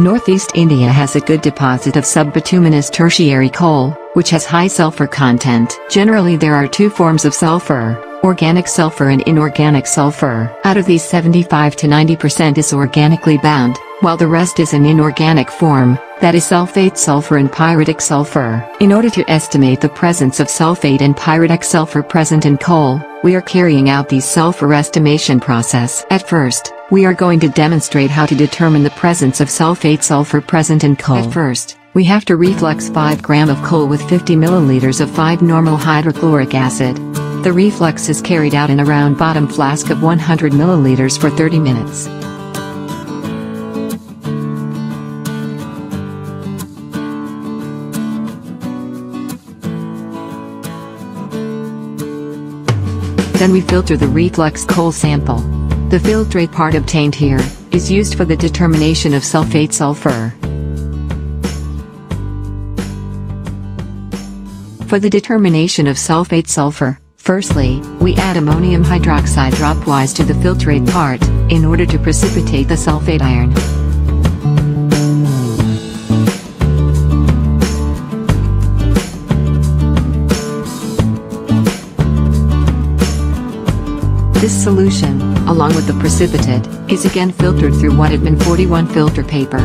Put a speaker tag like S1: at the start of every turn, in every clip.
S1: Northeast India has a good deposit of subbituminous tertiary coal, which has high sulfur content. Generally there are two forms of sulfur, organic sulfur and inorganic sulfur. Out of these 75 to 90% is organically bound, while the rest is an inorganic form, that is sulfate sulfur and pyritic sulfur. In order to estimate the presence of sulfate and pyritic sulfur present in coal, we are carrying out the sulfur estimation process. At first, we are going to demonstrate how to determine the presence of sulfate sulfur present in coal. At first, we have to reflux 5 gram of coal with 50 milliliters of 5 normal hydrochloric acid. The reflux is carried out in a round bottom flask of 100 milliliters for 30 minutes. Then we filter the reflux coal sample. The filtrate part obtained here is used for the determination of sulfate sulfur. For the determination of sulfate sulfur, firstly, we add ammonium hydroxide dropwise to the filtrate part, in order to precipitate the sulfate iron. Solution, along with the precipitate, is again filtered through Whatman 41 filter paper.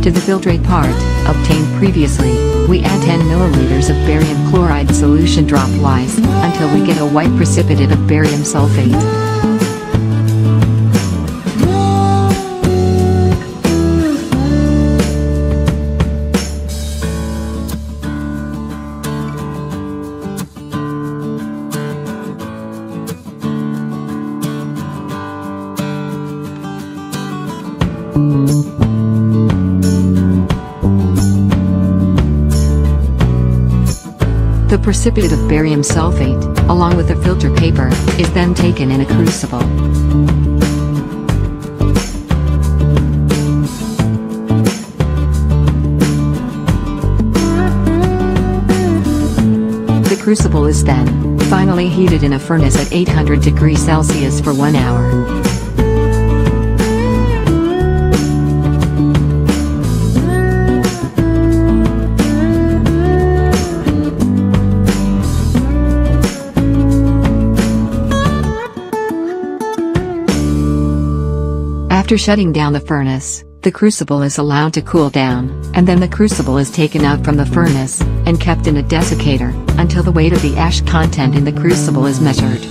S1: To the filtrate part, obtained previously, we add 10 milliliters of barium chloride solution dropwise, until we get a white precipitate of barium sulfate. The precipitate of barium sulfate, along with the filter paper, is then taken in a crucible. The crucible is then, finally heated in a furnace at 800 degrees Celsius for one hour. After shutting down the furnace, the crucible is allowed to cool down, and then the crucible is taken out from the furnace, and kept in a desiccator, until the weight of the ash content in the crucible is measured.